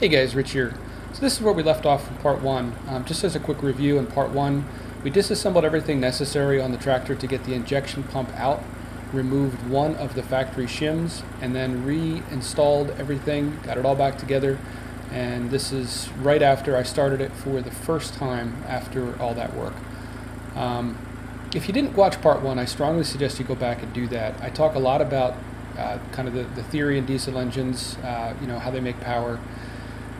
Hey guys, Rich here. So this is where we left off in part one. Um, just as a quick review, in part one, we disassembled everything necessary on the tractor to get the injection pump out, removed one of the factory shims, and then reinstalled everything, got it all back together. And this is right after I started it for the first time after all that work. Um, if you didn't watch part one, I strongly suggest you go back and do that. I talk a lot about uh, kind of the, the theory in diesel engines, uh, you know, how they make power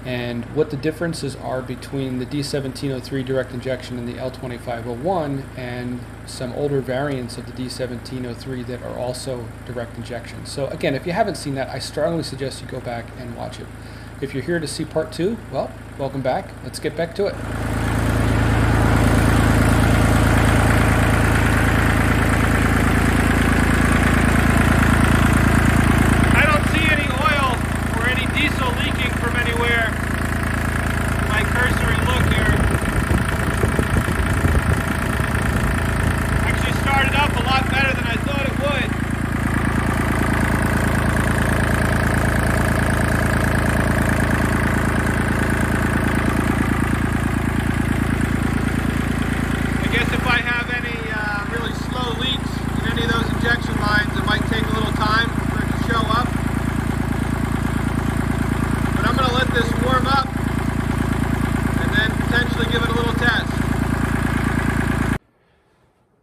and what the differences are between the D1703 direct injection and the L2501 and some older variants of the D1703 that are also direct injection. So again, if you haven't seen that, I strongly suggest you go back and watch it. If you're here to see part two, well, welcome back. Let's get back to it.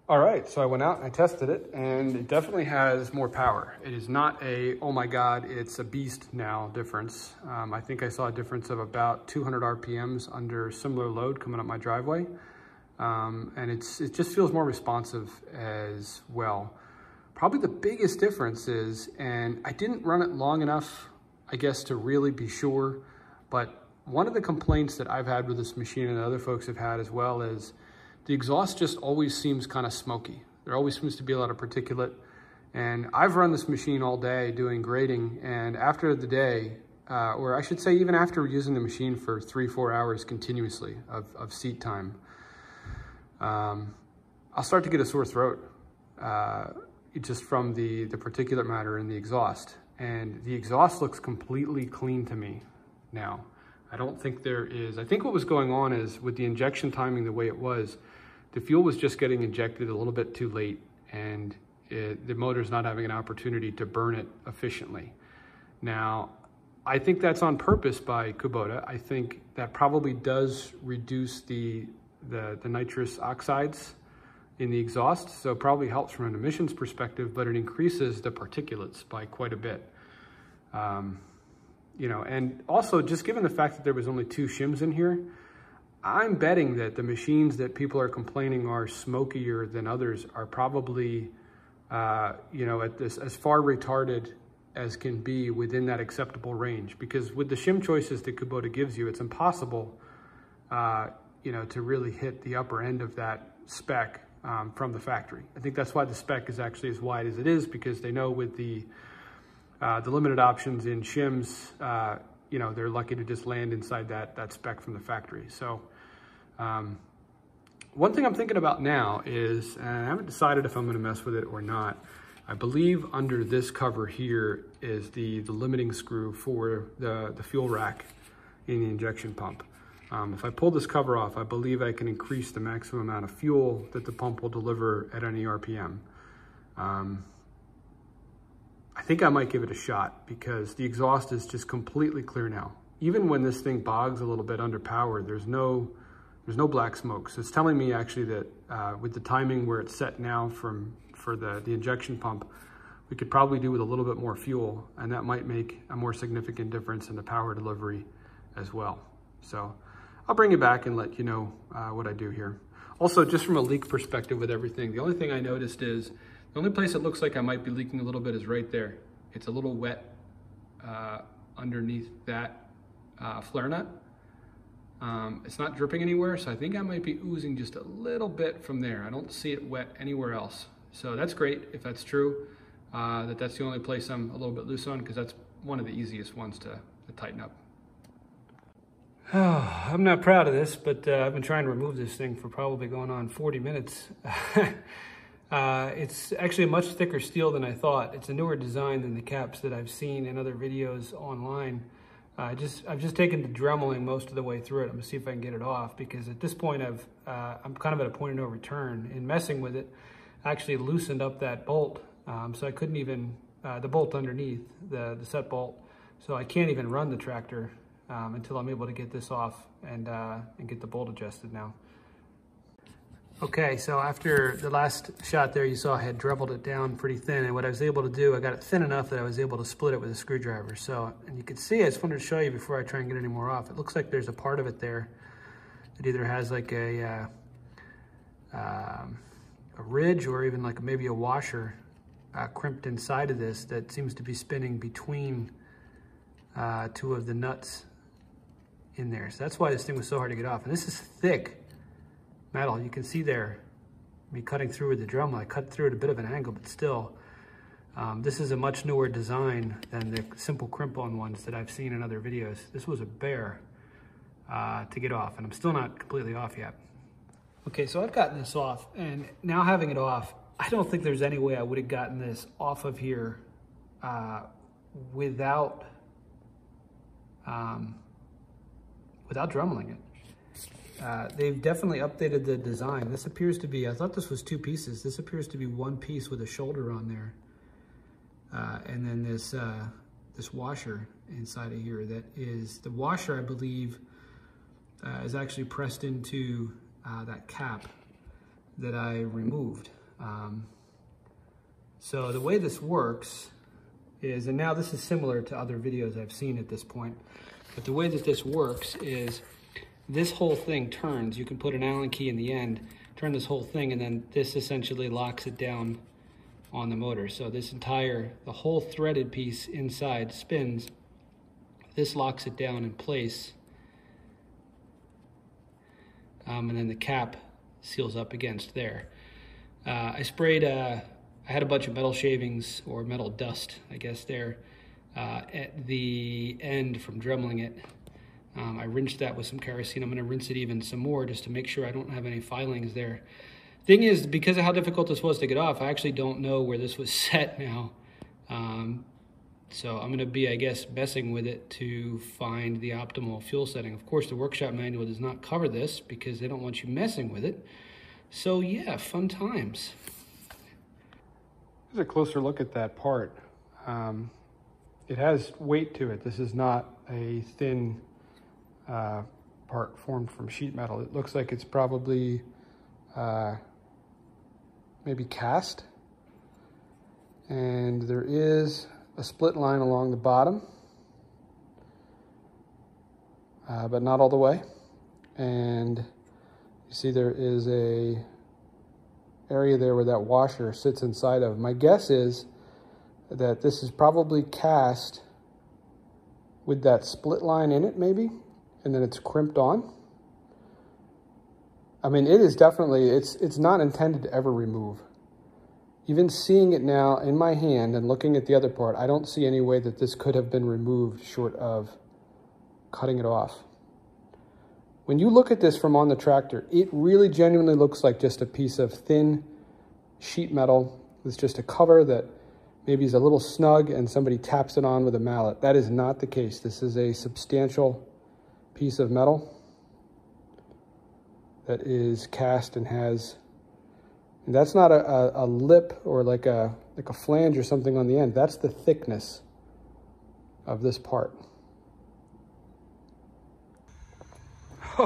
All right, so I went out and I tested it and it definitely has more power. It is not a, oh my God, it's a beast now difference. Um, I think I saw a difference of about 200 RPMs under similar load coming up my driveway. Um, and it's it just feels more responsive as well. Probably the biggest difference is, and I didn't run it long enough, I guess, to really be sure, but one of the complaints that I've had with this machine and other folks have had as well is the exhaust just always seems kind of smoky. There always seems to be a lot of particulate. And I've run this machine all day doing grading. And after the day, uh, or I should say even after using the machine for three, four hours continuously of, of seat time, um, I'll start to get a sore throat uh, just from the, the particulate matter in the exhaust. And the exhaust looks completely clean to me now. I don't think there is, I think what was going on is with the injection timing the way it was, the fuel was just getting injected a little bit too late and it, the motor's not having an opportunity to burn it efficiently. Now, I think that's on purpose by Kubota. I think that probably does reduce the, the, the nitrous oxides in the exhaust, so it probably helps from an emissions perspective, but it increases the particulates by quite a bit. Um, you know, and also just given the fact that there was only two shims in here, I'm betting that the machines that people are complaining are smokier than others are probably, uh, you know, at this as far retarded as can be within that acceptable range. Because with the shim choices that Kubota gives you, it's impossible, uh, you know, to really hit the upper end of that spec um, from the factory. I think that's why the spec is actually as wide as it is because they know with the uh, the limited options in shims, uh, you know, they're lucky to just land inside that, that spec from the factory. So um, one thing I'm thinking about now is, I haven't decided if I'm gonna mess with it or not, I believe under this cover here is the, the limiting screw for the, the fuel rack in the injection pump. Um, if I pull this cover off, I believe I can increase the maximum amount of fuel that the pump will deliver at any RPM. Um, I think I might give it a shot because the exhaust is just completely clear now. Even when this thing bogs a little bit under power, there's no, there's no black smoke. So it's telling me actually that uh, with the timing where it's set now from, for the, the injection pump, we could probably do with a little bit more fuel and that might make a more significant difference in the power delivery as well. So I'll bring you back and let you know uh, what I do here. Also, just from a leak perspective with everything, the only thing I noticed is the only place it looks like I might be leaking a little bit is right there. It's a little wet uh, underneath that uh, flare nut. Um, it's not dripping anywhere, so I think I might be oozing just a little bit from there. I don't see it wet anywhere else. So that's great if that's true, uh, that that's the only place I'm a little bit loose on because that's one of the easiest ones to, to tighten up. Oh, I'm not proud of this, but uh, I've been trying to remove this thing for probably going on 40 minutes. Uh, it's actually a much thicker steel than I thought. It's a newer design than the caps that I've seen in other videos online. Uh, just I've just taken the dremeling most of the way through it. I'm gonna see if I can get it off because at this point I've uh, I'm kind of at a point of no return. In messing with it, I actually loosened up that bolt, um, so I couldn't even uh, the bolt underneath the the set bolt, so I can't even run the tractor um, until I'm able to get this off and uh, and get the bolt adjusted now. Okay, so after the last shot there, you saw I had dremelled it down pretty thin, and what I was able to do, I got it thin enough that I was able to split it with a screwdriver. So, and you can see, I just wanted to show you before I try and get any more off. It looks like there's a part of it there that either has like a, uh, um, a ridge or even like maybe a washer uh, crimped inside of this that seems to be spinning between uh, two of the nuts in there. So that's why this thing was so hard to get off. And this is thick metal. You can see there, me cutting through with the Dremel. I cut through at a bit of an angle, but still, um, this is a much newer design than the simple crimp-on ones that I've seen in other videos. This was a bear uh, to get off, and I'm still not completely off yet. Okay, so I've gotten this off, and now having it off, I don't think there's any way I would have gotten this off of here uh, without um, without dremeling it. Uh, they've definitely updated the design. This appears to be, I thought this was two pieces. This appears to be one piece with a shoulder on there. Uh, and then this, uh, this washer inside of here that is, the washer I believe uh, is actually pressed into uh, that cap that I removed. Um, so the way this works is, and now this is similar to other videos I've seen at this point, but the way that this works is this whole thing turns. You can put an Allen key in the end, turn this whole thing, and then this essentially locks it down on the motor. So this entire, the whole threaded piece inside spins. This locks it down in place. Um, and then the cap seals up against there. Uh, I sprayed, uh, I had a bunch of metal shavings or metal dust, I guess there, uh, at the end from dremeling it. Um, I rinsed that with some kerosene. I'm going to rinse it even some more just to make sure I don't have any filings there. Thing is, because of how difficult this was to get off, I actually don't know where this was set now. Um, so I'm going to be, I guess, messing with it to find the optimal fuel setting. Of course, the workshop manual does not cover this because they don't want you messing with it. So yeah, fun times. Here's a closer look at that part. Um, it has weight to it. This is not a thin uh, part formed from sheet metal. It looks like it's probably uh, maybe cast. And there is a split line along the bottom, uh, but not all the way. And you see there is a area there where that washer sits inside of. My guess is that this is probably cast with that split line in it maybe and then it's crimped on. I mean, it is definitely, it's, it's not intended to ever remove. Even seeing it now in my hand and looking at the other part, I don't see any way that this could have been removed short of cutting it off. When you look at this from on the tractor, it really genuinely looks like just a piece of thin sheet metal with just a cover that maybe is a little snug and somebody taps it on with a mallet. That is not the case. This is a substantial piece of metal that is cast and has and that's not a, a, a, lip or like a like a flange or something on the end. That's the thickness of this part.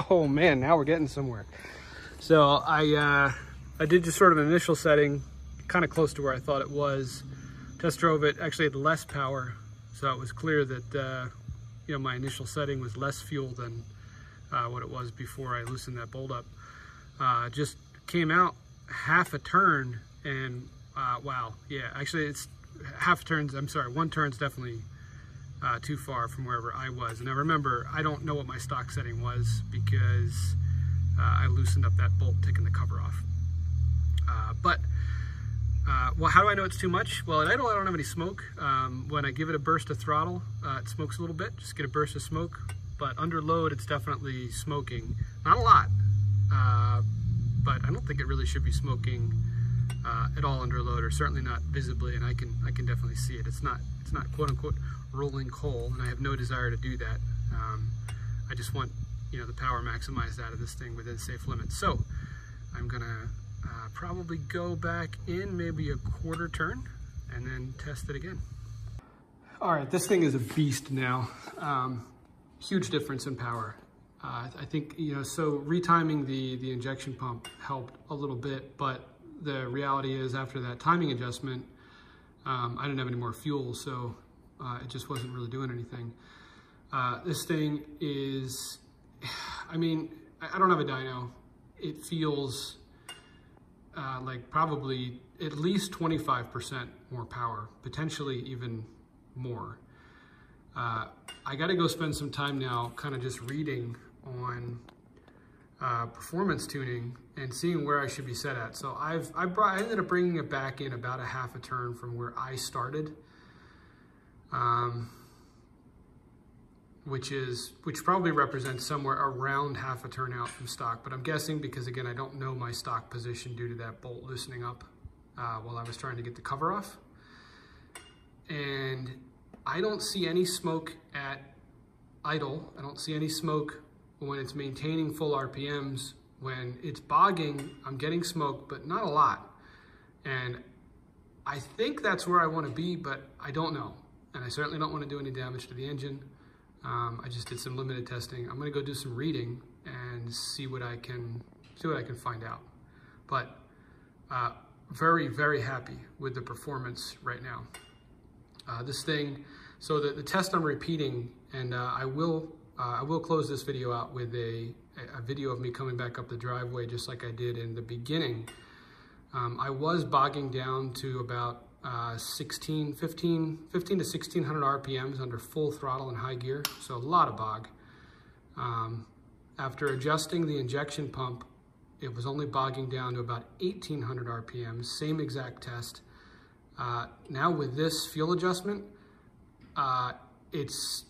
Oh man now we're getting somewhere. So I uh, I did just sort of an initial setting kind of close to where I thought it was. Test drove it actually had less power so it was clear that uh, you know, my initial setting was less fuel than uh, what it was before I loosened that bolt up. Uh, just came out half a turn and uh, wow, yeah, actually it's half turns, I'm sorry, one turn's definitely uh, too far from wherever I was. And I remember, I don't know what my stock setting was because uh, I loosened up that bolt, taking the cover off. Uh, but well, how do I know it's too much? Well, at idle, I don't have any smoke. Um, when I give it a burst of throttle, uh, it smokes a little bit, just get a burst of smoke. But under load, it's definitely smoking. Not a lot, uh, but I don't think it really should be smoking uh, at all under load, or certainly not visibly, and I can I can definitely see it. It's not it's not quote unquote rolling coal, and I have no desire to do that. Um, I just want you know the power maximized out of this thing within safe limits. So I'm gonna probably go back in maybe a quarter turn and then test it again. All right, this thing is a beast now. Um, huge difference in power. Uh, I think, you know, so retiming the, the injection pump helped a little bit, but the reality is after that timing adjustment, um, I didn't have any more fuel, so uh, it just wasn't really doing anything. Uh, this thing is, I mean, I don't have a dyno. It feels uh, like probably at least 25% more power, potentially even more. Uh, I got to go spend some time now kind of just reading on uh, performance tuning and seeing where I should be set at. So I've I, brought, I ended up bringing it back in about a half a turn from where I started, um, which is which probably represents somewhere around half a turn out from stock. But I'm guessing because again I don't know my stock position due to that bolt loosening up uh, while I was trying to get the cover off, and I don't see any smoke at idle. I don't see any smoke when it's maintaining full RPMs. When it's bogging, I'm getting smoke, but not a lot. And I think that's where I want to be, but I don't know. And I certainly don't want to do any damage to the engine. Um, I just did some limited testing. I'm going to go do some reading and see what I can see what I can find out. But uh, very, very happy with the performance right now. Uh, this thing, so the, the test I'm repeating, and uh, I will uh, I will close this video out with a, a video of me coming back up the driveway just like I did in the beginning. Um, I was bogging down to about uh, 16, 15, 15 to 1600 RPMs under full throttle and high gear, so a lot of bog. Um, after adjusting the injection pump, it was only bogging down to about 1800 RPMs, same exact test. Uh, now with this fuel adjustment, uh, it's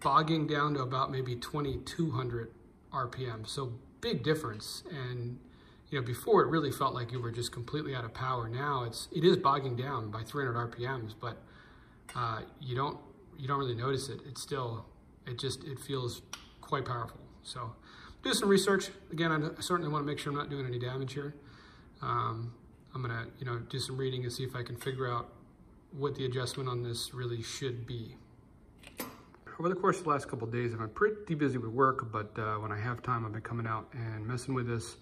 bogging down to about maybe 2200 RPM. So big difference. And you know, before it really felt like you were just completely out of power. Now it's it is bogging down by 300 RPMs, but uh, you don't you don't really notice it. It's still it just it feels quite powerful. So do some research. Again, I certainly want to make sure I'm not doing any damage here. Um, I'm gonna you know do some reading and see if I can figure out what the adjustment on this really should be. Over the course of the last couple days, I've been pretty busy with work, but uh, when I have time, I've been coming out and messing with this.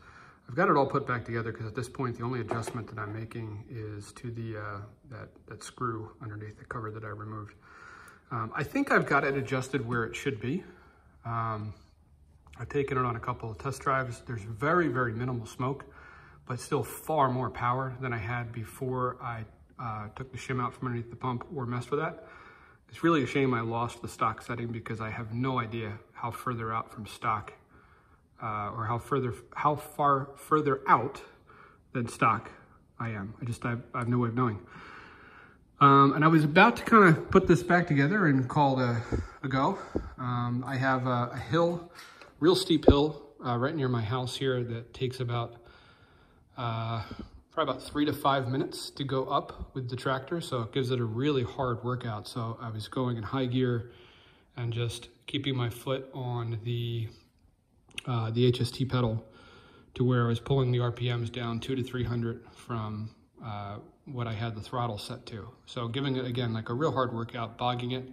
I've got it all put back together because at this point, the only adjustment that I'm making is to the uh, that, that screw underneath the cover that I removed. Um, I think I've got it adjusted where it should be. Um, I've taken it on a couple of test drives. There's very, very minimal smoke, but still far more power than I had before I uh, took the shim out from underneath the pump or messed with that. It's really a shame I lost the stock setting because I have no idea how further out from stock uh, or how further how far further out than stock I am. I just I have, I have no way of knowing. Um, and I was about to kind of put this back together and call it a, a go. Um, I have a, a, hill, real steep hill, uh, right near my house here that takes about uh, probably about three to five minutes to go up with the tractor. So it gives it a really hard workout. So I was going in high gear and just keeping my foot on the, uh, the HST pedal to where I was pulling the RPMs down two to 300 from uh, what I had the throttle set to. So giving it, again, like a real hard workout, bogging it.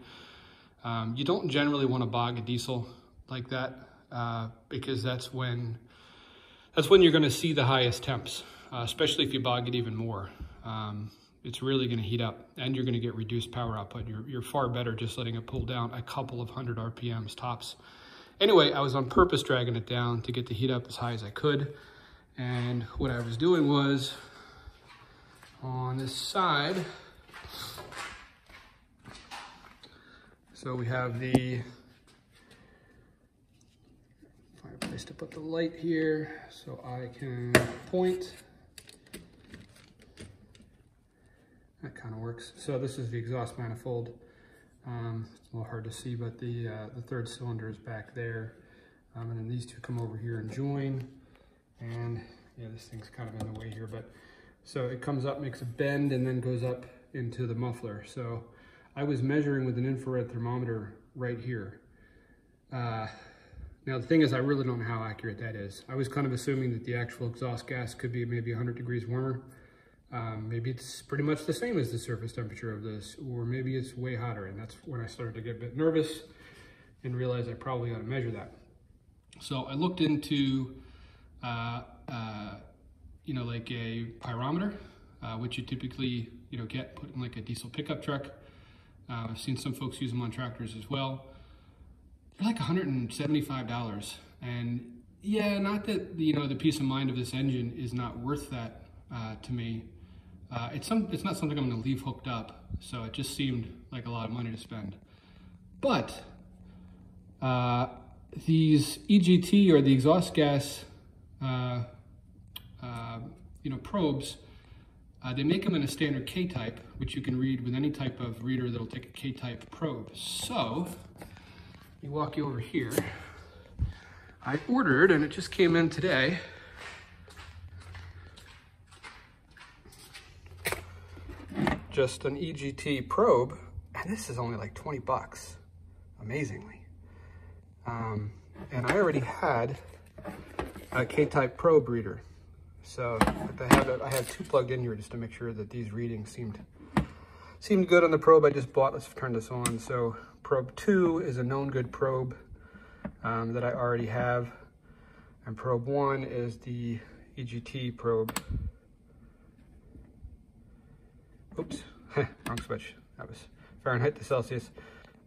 Um, you don't generally want to bog a diesel like that uh, because that's when, that's when you're going to see the highest temps uh, especially if you bog it even more. Um, it's really going to heat up and you're going to get reduced power output. You're, you're far better just letting it pull down a couple of hundred RPMs tops. Anyway, I was on purpose dragging it down to get the heat up as high as I could. And what I was doing was on this side, so we have the fireplace to put the light here so I can point That kind of works. So this is the exhaust manifold. Um, little hard to see, but the, uh, the third cylinder is back there. Um, and then these two come over here and join. And yeah, this thing's kind of in the way here, but So it comes up, makes a bend, and then goes up into the muffler. So I was measuring with an infrared thermometer right here. Uh, now the thing is, I really don't know how accurate that is. I was kind of assuming that the actual exhaust gas could be maybe 100 degrees warmer. Um, maybe it's pretty much the same as the surface temperature of this, or maybe it's way hotter. And that's when I started to get a bit nervous and realized I probably ought to measure that. So I looked into, uh, uh, you know, like a pyrometer, uh, which you typically, you know, get put in like a diesel pickup truck. Uh, I've seen some folks use them on tractors as well. They're like $175. And yeah, not that, you know, the peace of mind of this engine is not worth that uh, to me. Uh, it's, some, it's not something I'm gonna leave hooked up, so it just seemed like a lot of money to spend. But uh, these EGT or the exhaust gas, uh, uh, you know, probes, uh, they make them in a standard K-type, which you can read with any type of reader that'll take a K-type probe. So, let me walk you over here. I ordered, and it just came in today, just an EGT probe, and this is only like 20 bucks, amazingly. Um, and I already had a K-type probe reader. So I had, a, I two plugged in here just to make sure that these readings seemed seemed good on the probe I just bought. Let's turn this on. So probe two is a known good probe um, that I already have. And probe one is the EGT probe. Oops, wrong switch. That was Fahrenheit to Celsius.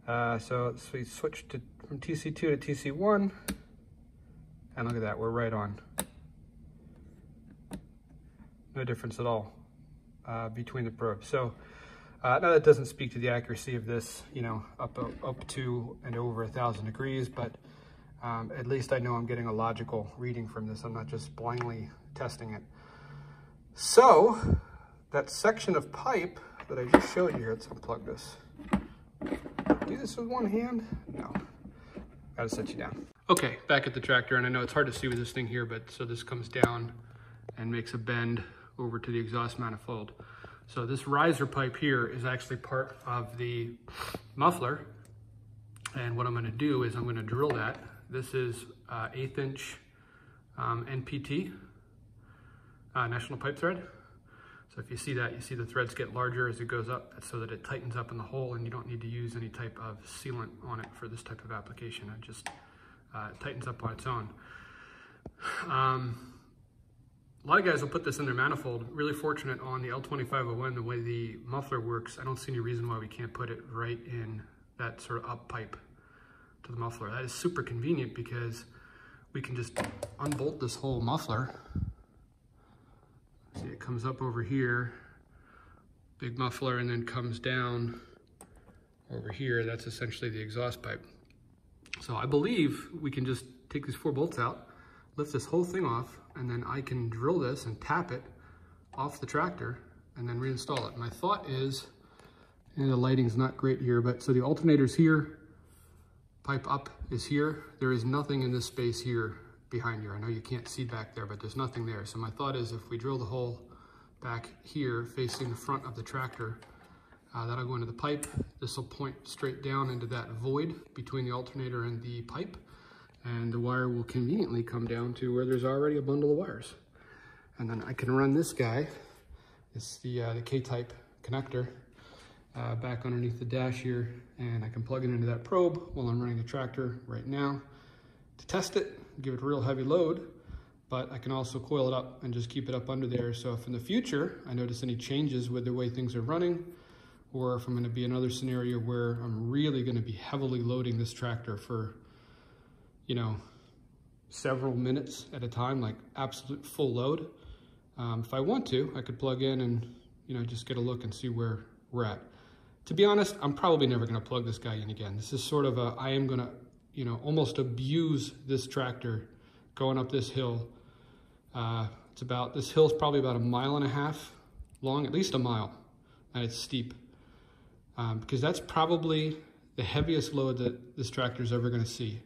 Uh, so, so we switched to, from TC2 to TC1. And look at that, we're right on. No difference at all uh, between the probes. So uh, now that doesn't speak to the accuracy of this, you know, up, up to and over a thousand degrees, but um, at least I know I'm getting a logical reading from this. I'm not just blindly testing it. So that section of pipe that I just showed you here, let's unplug this. Do this with one hand? No, gotta set you down. Okay, back at the tractor, and I know it's hard to see with this thing here, but so this comes down and makes a bend over to the exhaust manifold. So this riser pipe here is actually part of the muffler. And what I'm gonna do is I'm gonna drill that. This is uh, eighth inch um, NPT, uh, National Pipe Thread. If you see that, you see the threads get larger as it goes up so that it tightens up in the hole and you don't need to use any type of sealant on it for this type of application. It just uh, tightens up on its own. Um, a lot of guys will put this in their manifold. Really fortunate on the L2501, the way the muffler works, I don't see any reason why we can't put it right in that sort of up pipe to the muffler. That is super convenient because we can just unbolt this whole muffler. See, it comes up over here, big muffler, and then comes down over here. That's essentially the exhaust pipe. So I believe we can just take these four bolts out, lift this whole thing off, and then I can drill this and tap it off the tractor and then reinstall it. My thought is, and the lighting's not great here, but so the alternator's here, pipe up is here. There is nothing in this space here behind you. I know you can't see back there, but there's nothing there. So my thought is if we drill the hole back here facing the front of the tractor, uh, that'll go into the pipe. This will point straight down into that void between the alternator and the pipe and the wire will conveniently come down to where there's already a bundle of wires. And then I can run this guy, it's the, uh, the K-type connector, uh, back underneath the dash here, and I can plug it into that probe while I'm running the tractor right now to test it, give it a real heavy load, but I can also coil it up and just keep it up under there. So if in the future I notice any changes with the way things are running, or if I'm gonna be another scenario where I'm really gonna be heavily loading this tractor for you know, several minutes at a time, like absolute full load. Um, if I want to, I could plug in and, you know, just get a look and see where we're at. To be honest, I'm probably never gonna plug this guy in again. This is sort of a, I am gonna, you know, almost abuse this tractor going up this hill. Uh, it's about, this hill's probably about a mile and a half long, at least a mile, and it's steep. Um, because that's probably the heaviest load that this tractor is ever gonna see.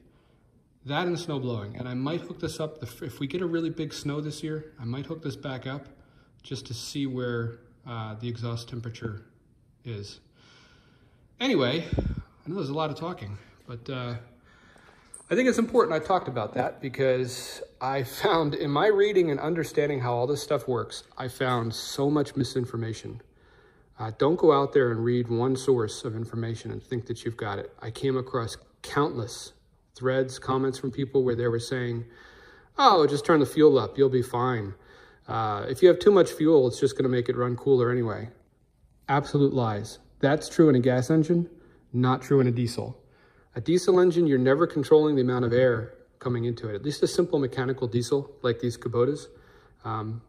That and snow blowing. And I might hook this up, if we get a really big snow this year, I might hook this back up just to see where uh, the exhaust temperature is. Anyway, I know there's a lot of talking, but uh, I think it's important I talked about that because I found in my reading and understanding how all this stuff works, I found so much misinformation. Uh, don't go out there and read one source of information and think that you've got it. I came across countless threads, comments from people where they were saying, oh, just turn the fuel up, you'll be fine. Uh, if you have too much fuel, it's just going to make it run cooler anyway. Absolute lies. That's true in a gas engine, not true in a diesel. A diesel engine, you're never controlling the amount of air coming into it. At least a simple mechanical diesel like these Kubotas. Um,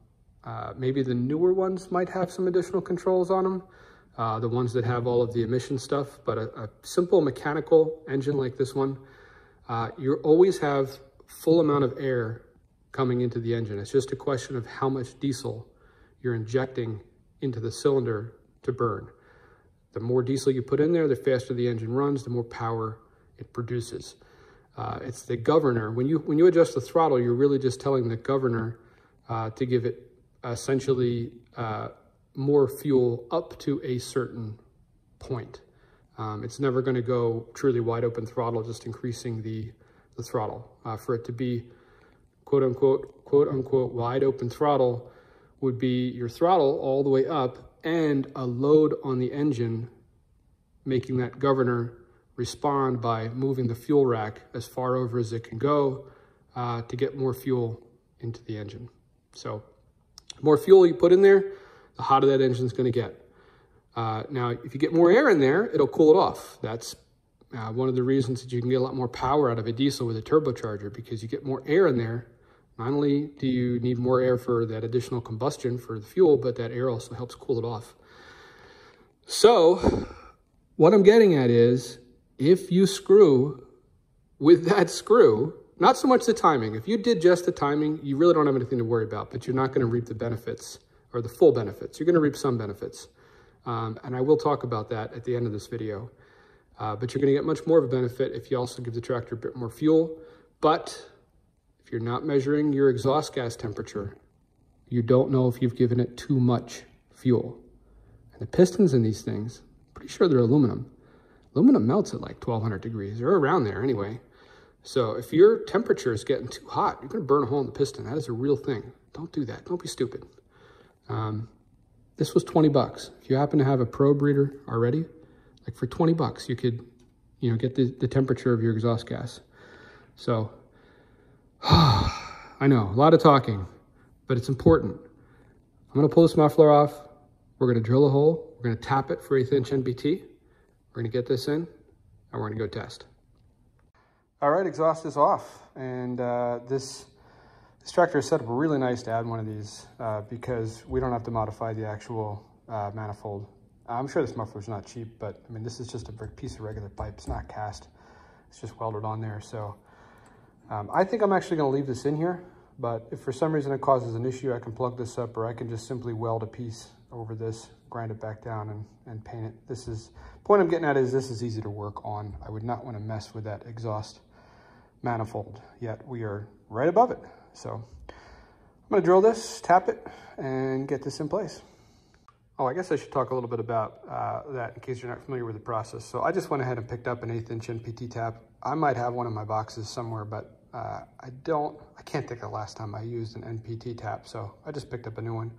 uh, maybe the newer ones might have some additional controls on them, uh, the ones that have all of the emission stuff, but a, a simple mechanical engine like this one, uh, you always have full amount of air coming into the engine. It's just a question of how much diesel you're injecting into the cylinder to burn. The more diesel you put in there, the faster the engine runs, the more power it produces. Uh, it's the governor. When you, when you adjust the throttle, you're really just telling the governor uh, to give it essentially uh, more fuel up to a certain point. Um, it's never going to go truly wide open throttle, just increasing the, the throttle. Uh, for it to be quote unquote, quote unquote, wide open throttle would be your throttle all the way up and a load on the engine, making that governor respond by moving the fuel rack as far over as it can go uh, to get more fuel into the engine. So more fuel you put in there, the hotter that engine's gonna get. Uh, now, if you get more air in there, it'll cool it off. That's uh, one of the reasons that you can get a lot more power out of a diesel with a turbocharger because you get more air in there. Not only do you need more air for that additional combustion for the fuel, but that air also helps cool it off. So what I'm getting at is if you screw with that screw, not so much the timing. If you did just the timing, you really don't have anything to worry about, but you're not going to reap the benefits or the full benefits. You're going to reap some benefits. Um, and I will talk about that at the end of this video. Uh, but you're going to get much more of a benefit if you also give the tractor a bit more fuel. But if you're not measuring your exhaust gas temperature, you don't know if you've given it too much fuel. And the pistons in these things, pretty sure they're aluminum. Aluminum melts at like 1200 degrees or around there anyway. So if your temperature is getting too hot, you're gonna burn a hole in the piston. That is a real thing. Don't do that. Don't be stupid. Um, this was 20 bucks. If you happen to have a probe reader already, like for 20 bucks, you could, you know, get the, the temperature of your exhaust gas. So, I know, a lot of talking, but it's important. I'm gonna pull this muffler off. We're gonna drill a hole. We're gonna tap it for eighth inch NPT. We're gonna get this in and we're gonna go test. All right, exhaust is off. And uh, this, this tractor is set up really nice to add one of these uh, because we don't have to modify the actual uh, manifold. I'm sure this muffler is not cheap, but I mean, this is just a piece of regular pipe. It's not cast. It's just welded on there. So um, I think I'm actually gonna leave this in here, but if for some reason it causes an issue, I can plug this up or I can just simply weld a piece over this, grind it back down and, and paint it. This is, point I'm getting at is this is easy to work on. I would not wanna mess with that exhaust manifold, yet we are right above it. So I'm gonna drill this, tap it, and get this in place. Oh, I guess I should talk a little bit about uh, that in case you're not familiar with the process. So I just went ahead and picked up an eighth inch NPT tap. I might have one in my boxes somewhere, but uh, I don't, I can't think of the last time I used an NPT tap. So I just picked up a new one.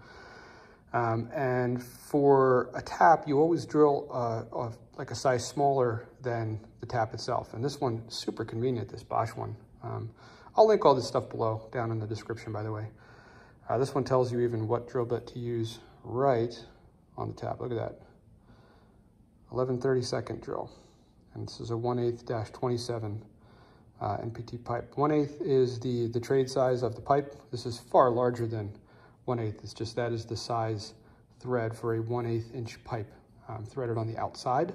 Um, and for a tap, you always drill uh, a, like a size smaller than the tap itself. And this one, super convenient, this Bosch one. Um, I'll link all this stuff below, down in the description, by the way. Uh, this one tells you even what drill bit to use right on the tap. Look at that. 11 second drill. And this is a 1 8 27 uh, NPT pipe. 1 8 is the, the trade size of the pipe. This is far larger than 1 8 It's just that is the size thread for a 1 8 inch pipe um, threaded on the outside.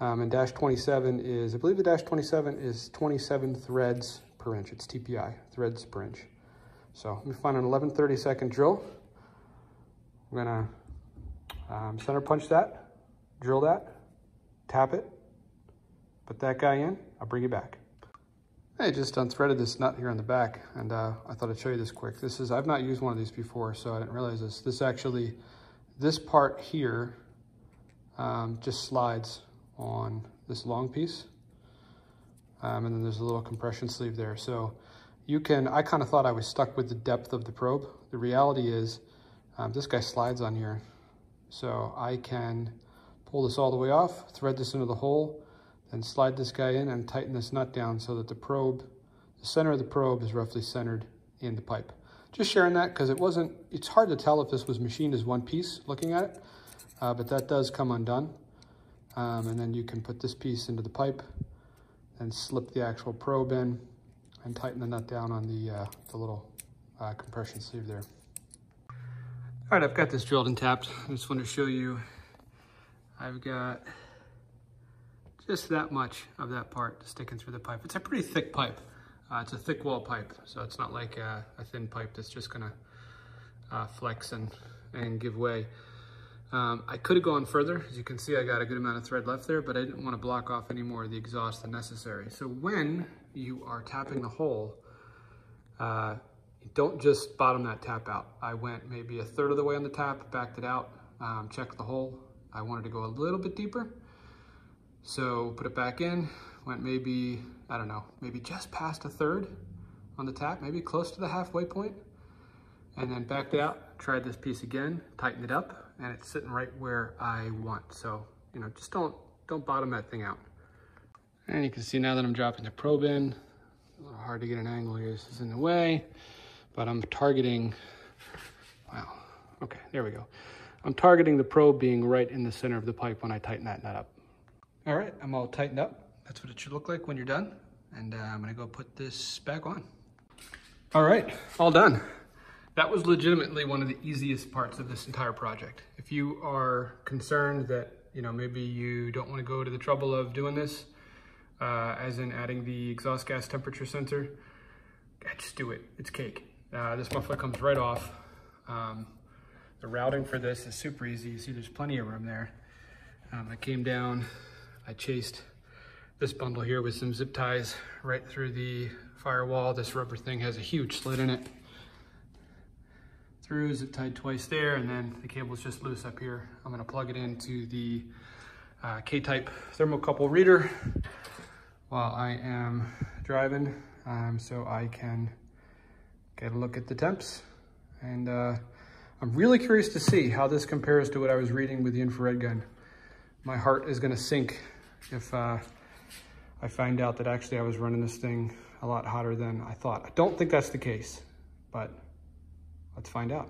Um, and dash 27 is, I believe the dash 27 is 27 threads per inch. It's TPI, threads per inch. So let me find an 11 30 second drill. I'm gonna um, center punch that, drill that, tap it, put that guy in, I'll bring you back. I just unthreaded this nut here on the back and uh, I thought I'd show you this quick. This is, I've not used one of these before, so I didn't realize this. This actually, this part here um, just slides on this long piece. Um, and then there's a little compression sleeve there. So you can, I kind of thought I was stuck with the depth of the probe. The reality is um, this guy slides on here. So I can pull this all the way off, thread this into the hole, then slide this guy in and tighten this nut down so that the probe, the center of the probe is roughly centered in the pipe. Just sharing that because it wasn't, it's hard to tell if this was machined as one piece looking at it, uh, but that does come undone. Um, and then you can put this piece into the pipe and slip the actual probe in and tighten the nut down on the, uh, the little uh, compression sleeve there. All right, I've got this drilled and tapped. I just want to show you, I've got just that much of that part sticking through the pipe. It's a pretty thick pipe. Uh, it's a thick wall pipe, so it's not like a, a thin pipe that's just gonna uh, flex and, and give way. Um, I could have gone further. As you can see, I got a good amount of thread left there, but I didn't want to block off any more of the exhaust than necessary. So when you are tapping the hole, uh, don't just bottom that tap out. I went maybe a third of the way on the tap, backed it out, um, checked the hole. I wanted to go a little bit deeper. So put it back in, went maybe, I don't know, maybe just past a third on the tap, maybe close to the halfway point, and then backed out, tried this piece again, tightened it up, and it's sitting right where I want. So, you know, just don't, don't bottom that thing out. And you can see now that I'm dropping the probe in, a little hard to get an angle here, this is in the way, but I'm targeting, wow, okay, there we go. I'm targeting the probe being right in the center of the pipe when I tighten that nut up. All right, I'm all tightened up. That's what it should look like when you're done. And uh, I'm gonna go put this back on. All right, all done. That was legitimately one of the easiest parts of this entire project. If you are concerned that, you know, maybe you don't wanna go to the trouble of doing this, uh, as in adding the exhaust gas temperature sensor, just do it, it's cake. Uh, this muffler comes right off. Um, the routing for this is super easy. You see there's plenty of room there. Um, I came down, I chased this bundle here with some zip ties right through the firewall. This rubber thing has a huge slit in it. Through, zip tied twice there, and then the cable's just loose up here. I'm gonna plug it into the uh, K-type thermocouple reader while I am driving um, so I can get a look at the temps. And uh, I'm really curious to see how this compares to what I was reading with the infrared gun. My heart is gonna sink if uh, I find out that actually I was running this thing a lot hotter than I thought. I don't think that's the case, but let's find out.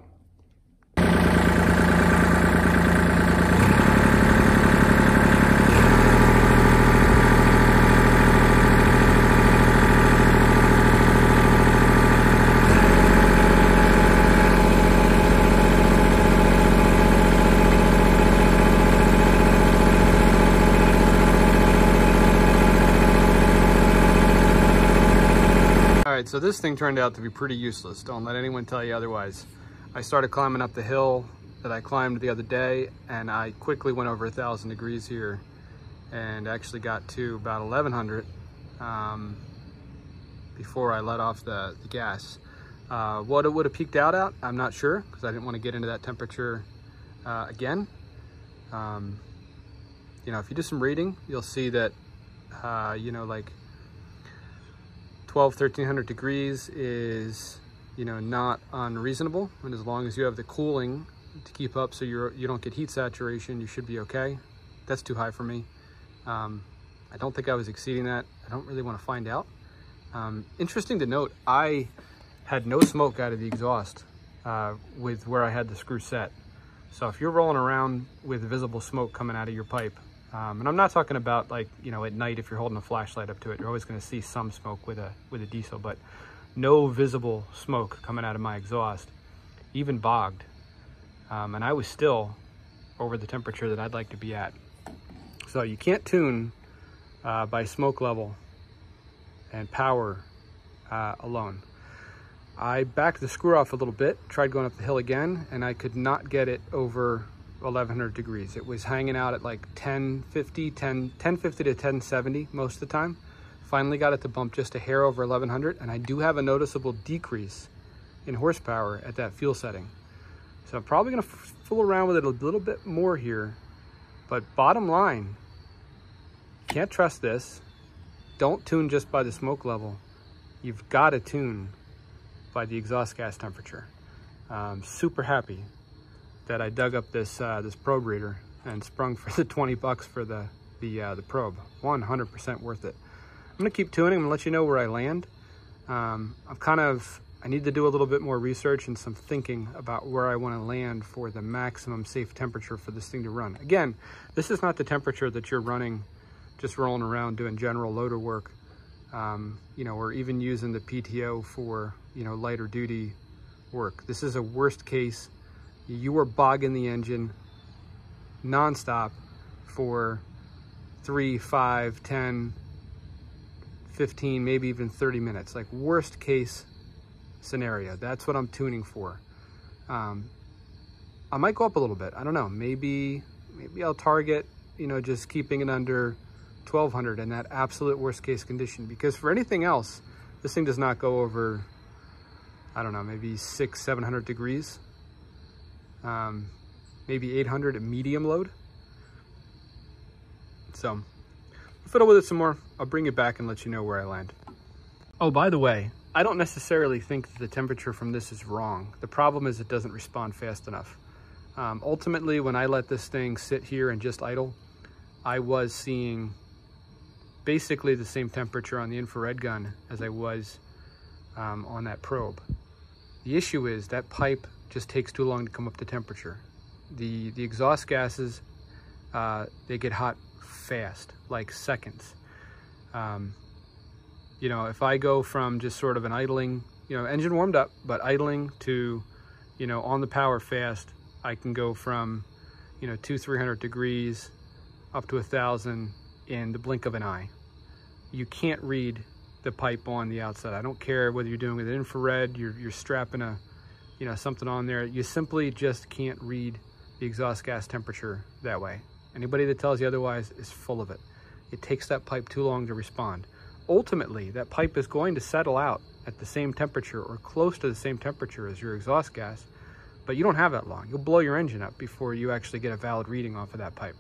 right, this thing turned out to be pretty useless. Don't let anyone tell you otherwise. I started climbing up the hill that I climbed the other day and I quickly went over a thousand degrees here and actually got to about 1100 um, before I let off the, the gas. Uh, what it would have peaked out at, I'm not sure because I didn't want to get into that temperature uh, again. Um, you know, if you do some reading, you'll see that, uh, you know, like 12, 1300 degrees is, you know, not unreasonable. And as long as you have the cooling to keep up so you're, you don't get heat saturation, you should be okay. That's too high for me. Um, I don't think I was exceeding that. I don't really want to find out. Um, interesting to note, I had no smoke out of the exhaust uh, with where I had the screw set. So if you're rolling around with visible smoke coming out of your pipe, um, and I'm not talking about like, you know, at night if you're holding a flashlight up to it, you're always gonna see some smoke with a, with a diesel, but no visible smoke coming out of my exhaust, even bogged. Um, and I was still over the temperature that I'd like to be at. So you can't tune uh, by smoke level and power uh, alone. I backed the screw off a little bit, tried going up the hill again, and I could not get it over 1100 degrees. It was hanging out at like 1050, 10, 1050 to 1070 most of the time. Finally got it to bump just a hair over 1100 and I do have a noticeable decrease in horsepower at that fuel setting. So I'm probably gonna fool around with it a little bit more here. But bottom line, can't trust this. Don't tune just by the smoke level. You've got to tune by the exhaust gas temperature. I'm super happy that I dug up this uh, this probe reader and sprung for the 20 bucks for the the uh, the probe. 100% worth it. I'm gonna keep tuning. I'm gonna let you know where I land. Um, I'm kind of I need to do a little bit more research and some thinking about where I want to land for the maximum safe temperature for this thing to run. Again, this is not the temperature that you're running just rolling around doing general loader work, um, you know, or even using the PTO for, you know, lighter duty work. This is a worst case. You are bogging the engine nonstop for three, five, 10, 15, maybe even 30 minutes, like worst case scenario. That's what I'm tuning for. Um, I might go up a little bit. I don't know. Maybe, maybe I'll target, you know, just keeping it under 1200 in that absolute worst case condition. Because for anything else, this thing does not go over, I don't know, maybe six, 700 degrees. Um, maybe 800 at medium load. So I'll fiddle with it some more. I'll bring it back and let you know where I land. Oh, by the way, I don't necessarily think the temperature from this is wrong. The problem is it doesn't respond fast enough. Um, ultimately, when I let this thing sit here and just idle, I was seeing basically the same temperature on the infrared gun as I was um, on that probe. The issue is that pipe just takes too long to come up to temperature. The, the exhaust gases, uh, they get hot fast, like seconds. Um, you know, if I go from just sort of an idling, you know, engine warmed up, but idling to, you know, on the power fast, I can go from, you know, two, 300 degrees up to a thousand in the blink of an eye. You can't read the pipe on the outside. I don't care whether you're doing with infrared, you're, you're strapping a, you know, something on there. You simply just can't read the exhaust gas temperature that way. Anybody that tells you otherwise is full of it. It takes that pipe too long to respond ultimately that pipe is going to settle out at the same temperature or close to the same temperature as your exhaust gas, but you don't have that long. You'll blow your engine up before you actually get a valid reading off of that pipe.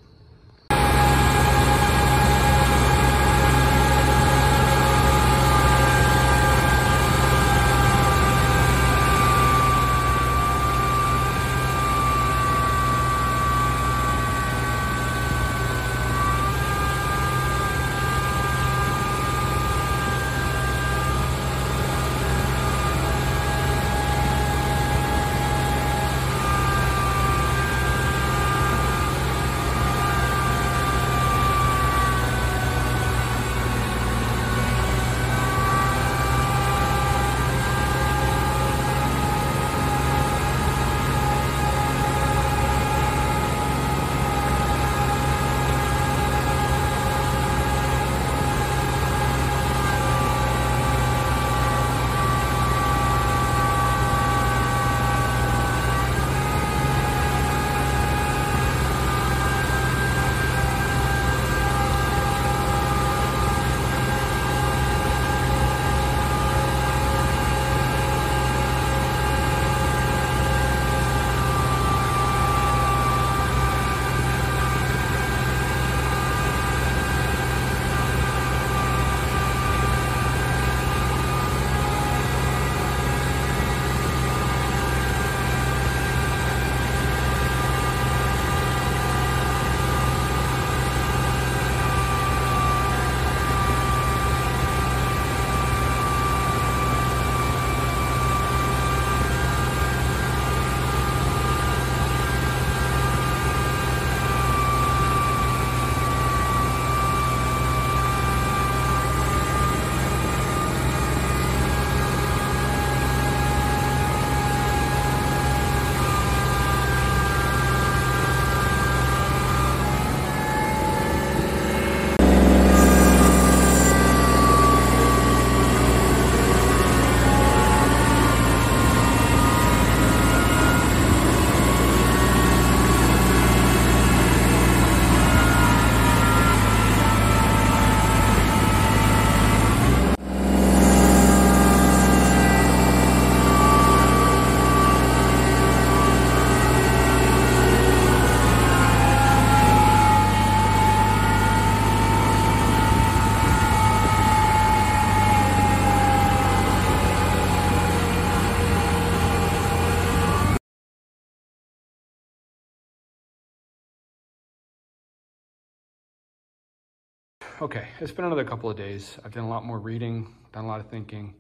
Okay, it's been another couple of days. I've done a lot more reading, done a lot of thinking.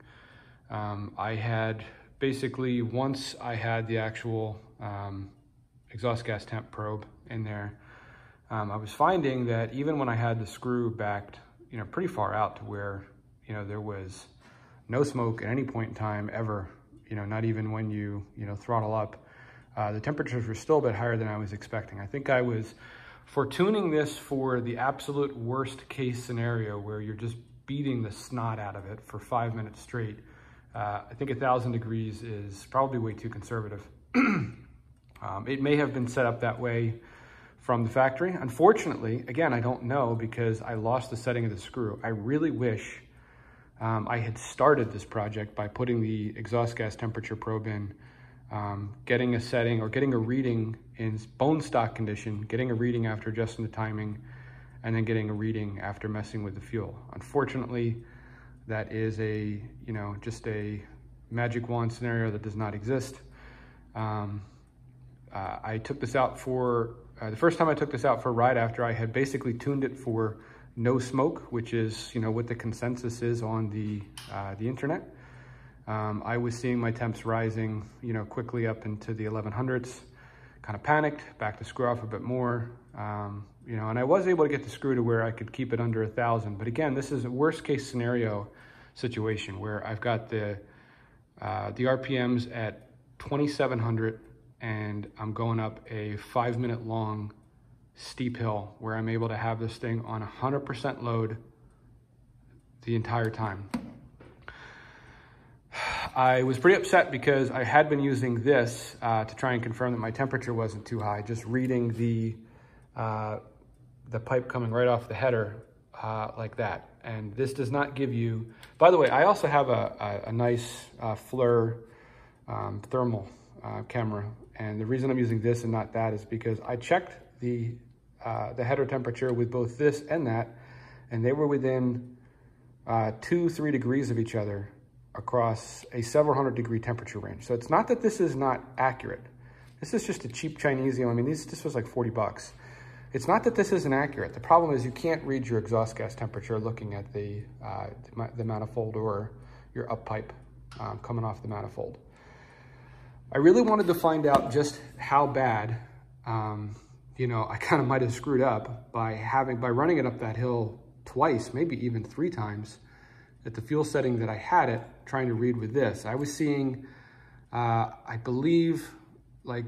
Um, I had basically, once I had the actual um, exhaust gas temp probe in there, um, I was finding that even when I had the screw backed, you know, pretty far out to where, you know, there was no smoke at any point in time ever, you know, not even when you, you know, throttle up, uh, the temperatures were still a bit higher than I was expecting. I think I was for tuning this for the absolute worst case scenario where you're just beating the snot out of it for five minutes straight. Uh, I think a thousand degrees is probably way too conservative. um, it may have been set up that way from the factory. Unfortunately, again, I don't know because I lost the setting of the screw. I really wish um, I had started this project by putting the exhaust gas temperature probe in, um, getting a setting or getting a reading in bone stock condition, getting a reading after adjusting the timing, and then getting a reading after messing with the fuel. Unfortunately, that is a, you know, just a magic wand scenario that does not exist. Um, uh, I took this out for, uh, the first time I took this out for a ride after I had basically tuned it for no smoke, which is, you know, what the consensus is on the, uh, the internet. Um, I was seeing my temps rising, you know, quickly up into the 1100s, kind of panicked, back to screw off a bit more, um, you know, and I was able to get the screw to where I could keep it under a thousand. But again, this is a worst case scenario situation where I've got the, uh, the RPMs at 2,700 and I'm going up a five minute long steep hill where I'm able to have this thing on 100% load the entire time. I was pretty upset because I had been using this uh, to try and confirm that my temperature wasn't too high, just reading the, uh, the pipe coming right off the header uh, like that. And this does not give you, by the way, I also have a, a, a nice uh, FLIR um, thermal uh, camera. And the reason I'm using this and not that is because I checked the uh, the header temperature with both this and that, and they were within two, three degrees of each other across a several hundred degree temperature range. So it's not that this is not accurate. This is just a cheap Chinesium. I mean, these, this was like 40 bucks. It's not that this isn't accurate. The problem is you can't read your exhaust gas temperature looking at the, uh, the manifold or your up pipe um, coming off the manifold. I really wanted to find out just how bad um, you know, I kind of might have screwed up by having, by running it up that hill twice, maybe even three times at the fuel setting that I had it trying to read with this. I was seeing, uh, I believe like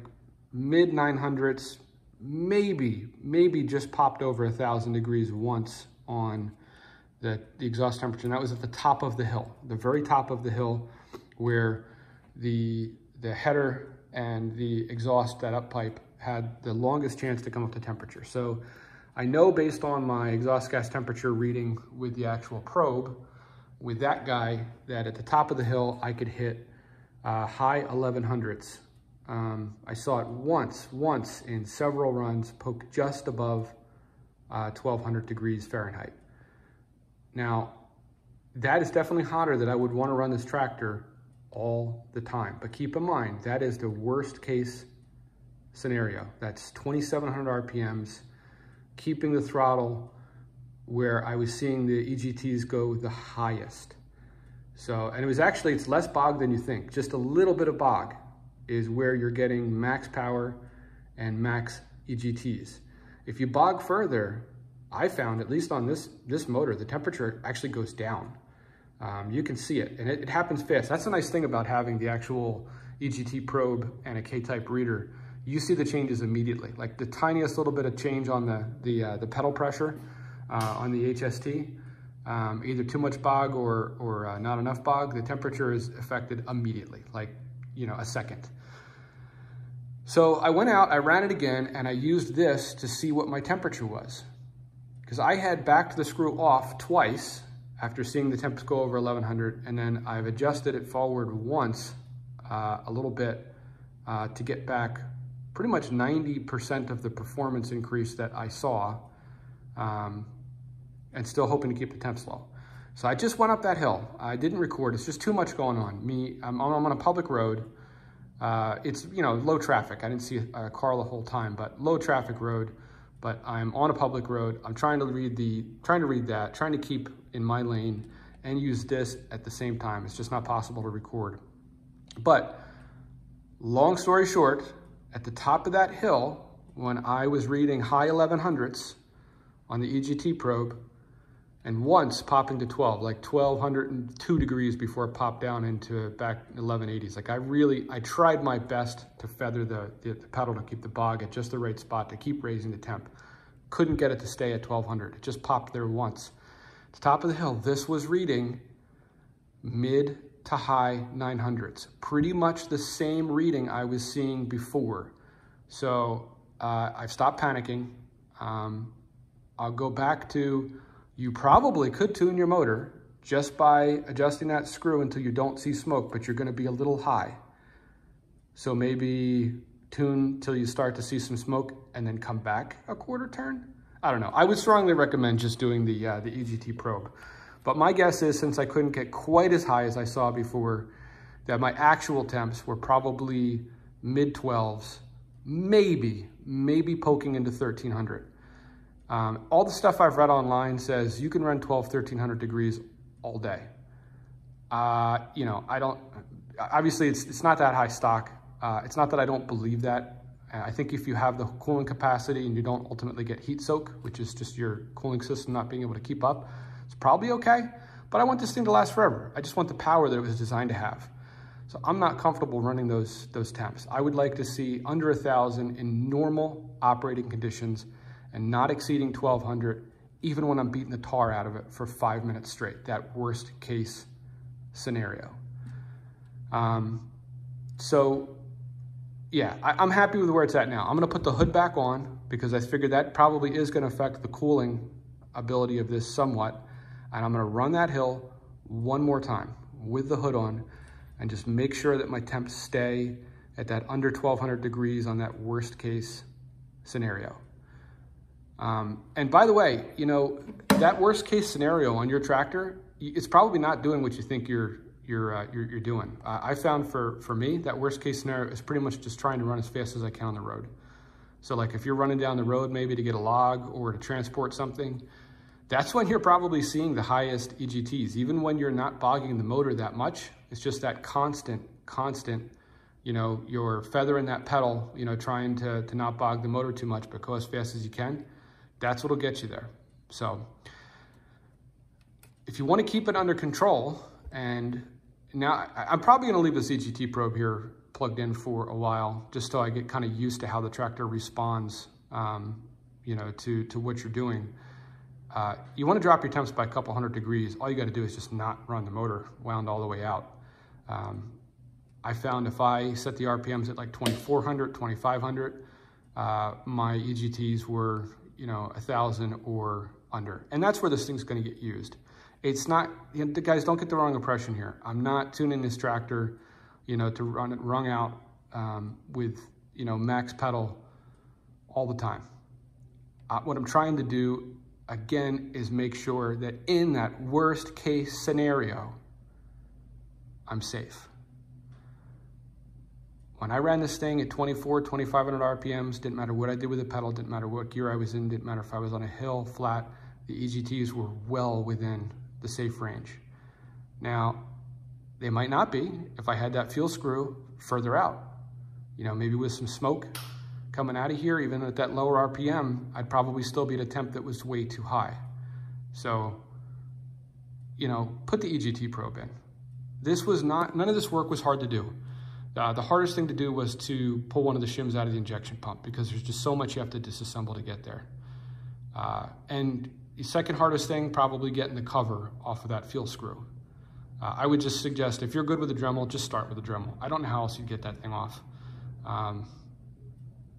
mid 900s, maybe, maybe just popped over a thousand degrees once on the, the exhaust temperature. And that was at the top of the hill, the very top of the hill where the, the header and the exhaust, that up pipe had the longest chance to come up to temperature. So I know based on my exhaust gas temperature reading with the actual probe, with that guy, that at the top of the hill, I could hit uh, high 1100s. Um, I saw it once, once in several runs, poke just above uh, 1200 degrees Fahrenheit. Now, that is definitely hotter that I would want to run this tractor all the time. But keep in mind, that is the worst case scenario. That's 2,700 RPMs, keeping the throttle where I was seeing the EGTs go the highest. So, and it was actually, it's less bog than you think. Just a little bit of bog is where you're getting max power and max EGTs. If you bog further, I found, at least on this, this motor, the temperature actually goes down. Um, you can see it, and it, it happens fast. That's the nice thing about having the actual EGT probe and a K-type reader you see the changes immediately. Like the tiniest little bit of change on the, the, uh, the pedal pressure uh, on the HST, um, either too much bog or, or uh, not enough bog, the temperature is affected immediately, like, you know, a second. So I went out, I ran it again, and I used this to see what my temperature was. Because I had backed the screw off twice after seeing the temps go over 1100, and then I've adjusted it forward once, uh, a little bit, uh, to get back pretty much 90% of the performance increase that I saw um, and still hoping to keep the temps low. So I just went up that hill. I didn't record. It's just too much going on. Me, I'm, I'm on a public road. Uh, it's, you know, low traffic. I didn't see a car the whole time, but low traffic road, but I'm on a public road. I'm trying to read the, trying to read that, trying to keep in my lane and use this at the same time. It's just not possible to record. But long story short, at the top of that hill, when I was reading high 1100s on the EGT probe, and once popping to 12, like 1202 degrees before it popped down into back 1180s. Like I really, I tried my best to feather the, the, the, pedal to keep the bog at just the right spot to keep raising the temp. Couldn't get it to stay at 1200. It just popped there once. At the top of the hill, this was reading mid to high 900s. Pretty much the same reading I was seeing before. So uh, I've stopped panicking. Um, I'll go back to you probably could tune your motor just by adjusting that screw until you don't see smoke, but you're gonna be a little high. So maybe tune till you start to see some smoke and then come back a quarter turn. I don't know. I would strongly recommend just doing the, uh, the EGT probe. But my guess is since I couldn't get quite as high as I saw before, that my actual temps were probably mid 12s, maybe, maybe poking into 1300. Um, all the stuff I've read online says you can run 12, 1300 degrees all day. Uh, you know, I don't, obviously it's, it's not that high stock. Uh, it's not that I don't believe that. I think if you have the cooling capacity and you don't ultimately get heat soak, which is just your cooling system not being able to keep up, it's probably okay. But I want this thing to last forever. I just want the power that it was designed to have. So I'm not comfortable running those, those temps. I would like to see under a thousand in normal operating conditions and not exceeding 1200 even when I'm beating the tar out of it for five minutes straight, that worst case scenario. Um, so yeah, I, am happy with where it's at now. I'm gonna put the hood back on because I figured that probably is gonna affect the cooling ability of this somewhat. And I'm gonna run that hill one more time with the hood on and just make sure that my temps stay at that under 1200 degrees on that worst case scenario. Um, and by the way, you know, that worst case scenario on your tractor, it's probably not doing what you think you're you're uh, you're, you're, doing. Uh, I found for for me that worst case scenario is pretty much just trying to run as fast as I can on the road. So like if you're running down the road maybe to get a log or to transport something, that's when you're probably seeing the highest EGTs. Even when you're not bogging the motor that much, it's just that constant, constant, you know, you're feathering that pedal, you know, trying to, to not bog the motor too much, but go as fast as you can. That's what'll get you there. So if you want to keep it under control, and now I'm probably going to leave this EGT probe here plugged in for a while, just so I get kind of used to how the tractor responds, um, you know, to, to what you're doing. Uh, you want to drop your temps by a couple hundred degrees. All you got to do is just not run the motor wound all the way out. Um, I found if I set the RPMs at like 2,400, 2,500, uh, my EGTs were you know, a thousand or under. And that's where this thing's gonna get used. It's not, you know, the guys don't get the wrong impression here. I'm not tuning this tractor, you know, to run it rung out um, with, you know, max pedal all the time. Uh, what I'm trying to do, again, is make sure that in that worst case scenario, I'm safe. When I ran this thing at 24, 2,500 RPMs, didn't matter what I did with the pedal, didn't matter what gear I was in, didn't matter if I was on a hill, flat, the EGTs were well within the safe range. Now, they might not be if I had that fuel screw further out. You know, maybe with some smoke coming out of here, even at that lower RPM, I'd probably still be at a temp that was way too high. So, you know, put the EGT probe in. This was not, none of this work was hard to do. Uh, the hardest thing to do was to pull one of the shims out of the injection pump because there's just so much you have to disassemble to get there. Uh, and the second hardest thing, probably getting the cover off of that fuel screw. Uh, I would just suggest if you're good with a Dremel, just start with a Dremel. I don't know how else you'd get that thing off. Um,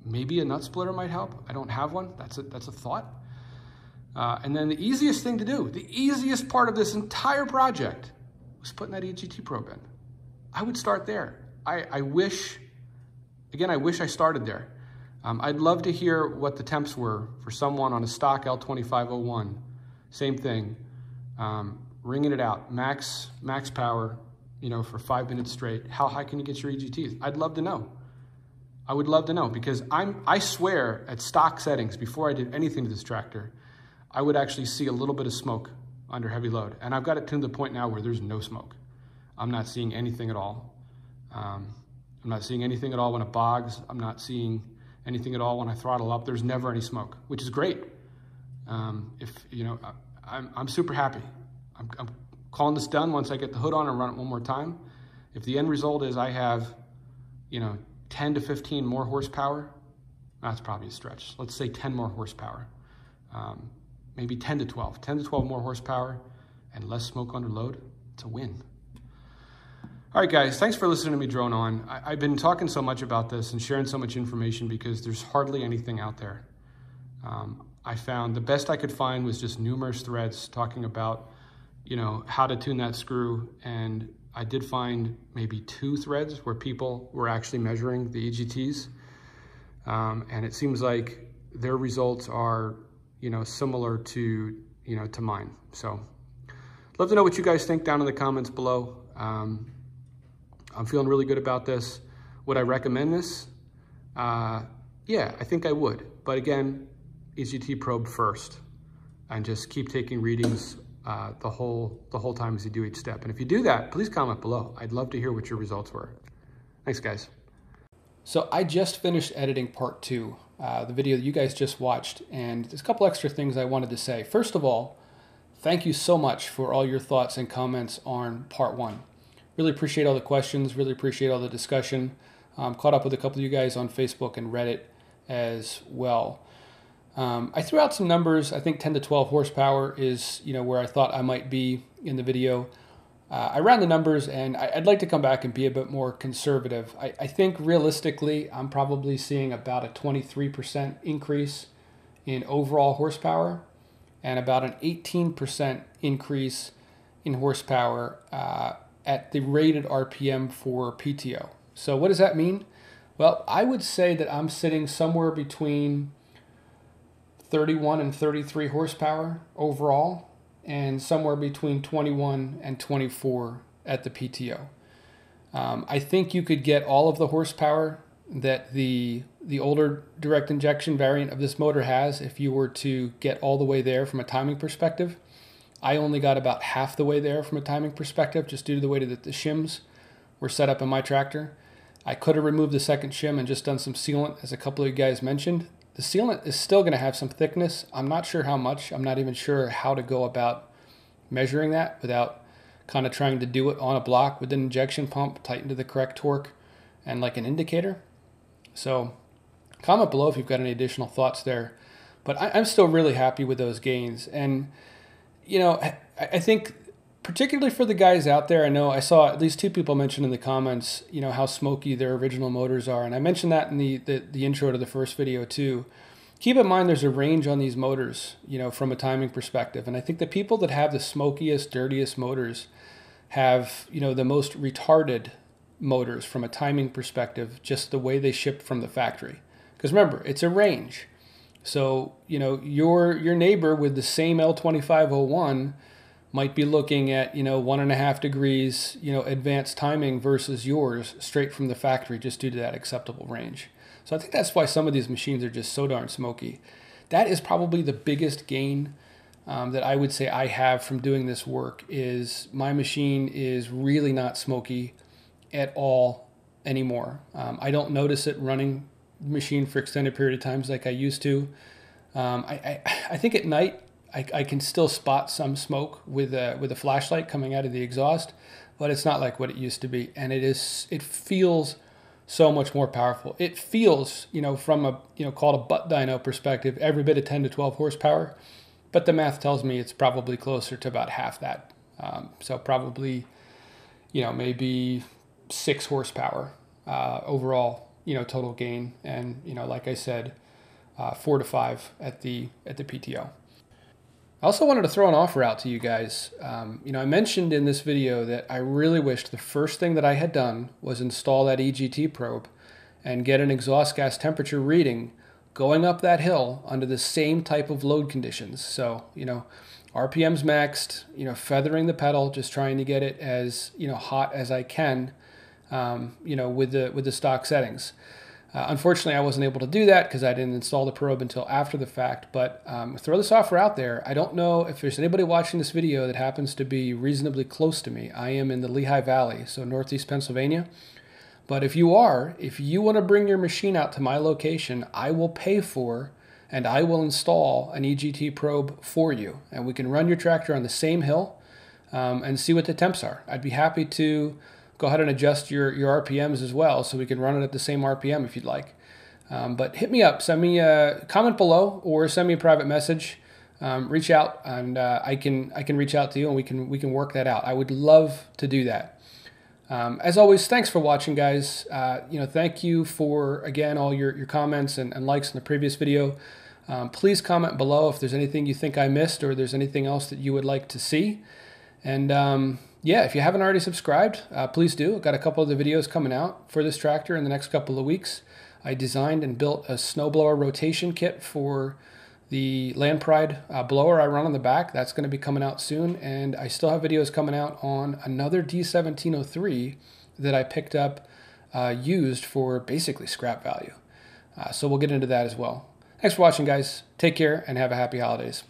maybe a nut splitter might help. I don't have one. That's a, that's a thought. Uh, and then the easiest thing to do, the easiest part of this entire project was putting that EGT probe in. I would start there. I, I wish, again, I wish I started there. Um, I'd love to hear what the temps were for someone on a stock L2501. Same thing, um, ringing it out, max, max power, you know, for five minutes straight. How high can you get your EGTs? I'd love to know. I would love to know because I'm, I swear at stock settings, before I did anything to this tractor, I would actually see a little bit of smoke under heavy load. And I've got it to the point now where there's no smoke. I'm not seeing anything at all. Um, I'm not seeing anything at all when it bogs. I'm not seeing anything at all when I throttle up. There's never any smoke, which is great. Um, if, you know, I, I'm, I'm super happy. I'm, I'm calling this done once I get the hood on and run it one more time. If the end result is I have, you know, 10 to 15 more horsepower, that's probably a stretch. Let's say 10 more horsepower. Um, maybe 10 to 12. 10 to 12 more horsepower and less smoke under load, it's a win. All right, guys, thanks for listening to me drone on. I, have been talking so much about this and sharing so much information because there's hardly anything out there. Um, I found the best I could find was just numerous threads talking about, you know, how to tune that screw. And I did find maybe two threads where people were actually measuring the EGTs. Um, and it seems like their results are, you know, similar to, you know, to mine. So love to know what you guys think down in the comments below. Um, I'm feeling really good about this. Would I recommend this? Uh, yeah, I think I would. But again, EGT probe first and just keep taking readings uh, the whole the whole time as you do each step. And if you do that, please comment below. I'd love to hear what your results were. Thanks, guys. So I just finished editing part two, uh, the video that you guys just watched, and there's a couple extra things I wanted to say. First of all, thank you so much for all your thoughts and comments on part one. Really appreciate all the questions, really appreciate all the discussion. Um, caught up with a couple of you guys on Facebook and Reddit as well. Um, I threw out some numbers. I think 10 to 12 horsepower is you know where I thought I might be in the video. Uh, I ran the numbers and I, would like to come back and be a bit more conservative. I, I think realistically, I'm probably seeing about a 23% increase in overall horsepower and about an 18% increase in horsepower uh, at the rated RPM for PTO. So what does that mean? Well, I would say that I'm sitting somewhere between 31 and 33 horsepower overall, and somewhere between 21 and 24 at the PTO. Um, I think you could get all of the horsepower that the the older direct injection variant of this motor has if you were to get all the way there from a timing perspective. I only got about half the way there from a timing perspective, just due to the way that the shims were set up in my tractor. I could have removed the second shim and just done some sealant, as a couple of you guys mentioned. The sealant is still going to have some thickness. I'm not sure how much. I'm not even sure how to go about measuring that without kind of trying to do it on a block with an injection pump tightened to the correct torque and like an indicator. So comment below if you've got any additional thoughts there. But I, am still really happy with those gains. And you know, I think particularly for the guys out there, I know I saw at least two people mention in the comments, you know, how smoky their original motors are. And I mentioned that in the, the, the intro to the first video too. Keep in mind there's a range on these motors, you know, from a timing perspective. And I think the people that have the smokiest, dirtiest motors have, you know, the most retarded motors from a timing perspective, just the way they ship from the factory. Because remember, it's a range. So, you know, your your neighbor with the same L2501 might be looking at, you know, one and a half degrees, you know, advanced timing versus yours straight from the factory just due to that acceptable range. So I think that's why some of these machines are just so darn smoky. That is probably the biggest gain um, that I would say I have from doing this work is my machine is really not smoky at all anymore. Um, I don't notice it running machine for extended period of times like I used to. Um, I, I, I, think at night I, I can still spot some smoke with a, with a flashlight coming out of the exhaust, but it's not like what it used to be. And it is it feels so much more powerful. It feels, you know, from a you know called a butt dyno perspective, every bit of 10 to 12 horsepower, but the math tells me it's probably closer to about half that. Um, so probably, you know, maybe six horsepower uh, overall you know total gain, and you know like I said, uh, four to five at the at the PTO. I also wanted to throw an offer out to you guys. Um, you know, I mentioned in this video that I really wished the first thing that I had done was install that EGT probe and get an exhaust gas temperature reading going up that hill under the same type of load conditions. So, you know, RPMs maxed, you know, feathering the pedal, just trying to get it as, you know, hot as I can um, you know, with the with the stock settings. Uh, unfortunately, I wasn't able to do that because I didn't install the probe until after the fact, but um, throw the software out there. I don't know if there's anybody watching this video that happens to be reasonably close to me. I am in the Lehigh Valley, so northeast Pennsylvania. But if you are, if you want to bring your machine out to my location, I will pay for and I will install an EGT probe for you. And we can run your tractor on the same hill um, and see what the temps are. I'd be happy to go ahead and adjust your, your RPMs as well so we can run it at the same RPM if you'd like. Um, but hit me up, send me a comment below or send me a private message. Um, reach out and uh, I can I can reach out to you and we can we can work that out. I would love to do that. Um, as always, thanks for watching, guys. Uh, you know, thank you for again all your your comments and, and likes in the previous video. Um, please comment below if there's anything you think I missed or there's anything else that you would like to see. And um, yeah, if you haven't already subscribed, uh, please do. I've got a couple of the videos coming out for this tractor in the next couple of weeks. I designed and built a snowblower rotation kit for the Land Pride uh, blower I run on the back. That's going to be coming out soon. And I still have videos coming out on another D1703 that I picked up uh, used for basically scrap value. Uh, so we'll get into that as well. Thanks for watching, guys. Take care and have a happy holidays.